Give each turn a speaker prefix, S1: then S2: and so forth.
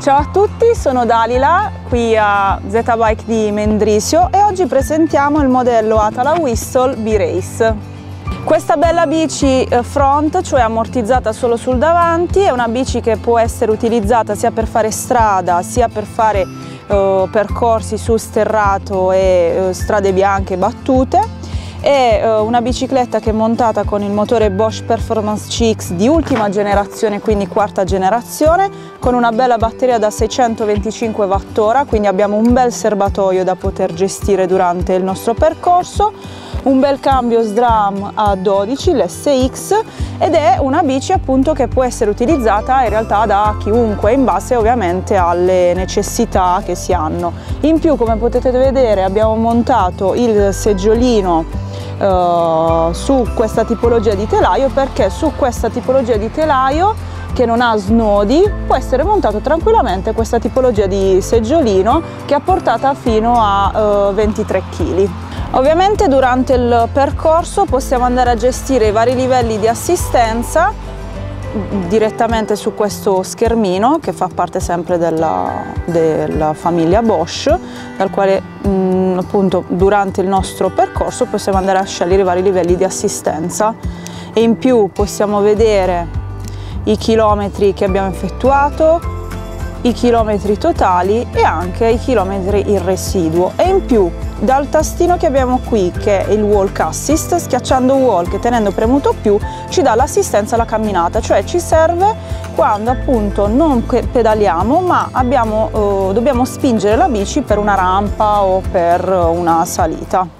S1: Ciao a tutti, sono Dalila qui a Z Bike di Mendrisio e oggi presentiamo il modello Atala Whistle B-Race. Questa bella bici eh, front, cioè ammortizzata solo sul davanti, è una bici che può essere utilizzata sia per fare strada sia per fare eh, percorsi su sterrato e eh, strade bianche battute è eh, una bicicletta che è montata con il motore Bosch Performance CX di ultima generazione, quindi quarta generazione, con una bella batteria da 625 Wh, quindi abbiamo un bel serbatoio da poter gestire durante il nostro percorso, un bel cambio SDRAM a 12, l'SX, ed è una bici appunto che può essere utilizzata in realtà da chiunque, in base ovviamente alle necessità che si hanno. In più, come potete vedere, abbiamo montato il seggiolino uh, su questa tipologia di telaio perché su questa tipologia di telaio che non ha snodi può essere montato tranquillamente questa tipologia di seggiolino che ha portata fino a uh, 23 kg. Ovviamente durante il percorso possiamo andare a gestire i vari livelli di assistenza direttamente su questo schermino che fa parte sempre della, della famiglia Bosch dal quale mh, mm, appunto durante il nostro percorso possiamo andare a scegliere i vari livelli di assistenza. E in più possiamo vedere i chilometri che abbiamo effettuato, i chilometri totali e anche i chilometri in residuo. E in più dal tastino che abbiamo qui che è il walk assist schiacciando walk e tenendo premuto più ci dà l'assistenza alla camminata cioè ci serve quando appunto non pedaliamo ma abbiamo, eh, dobbiamo spingere la bici per una rampa o per una salita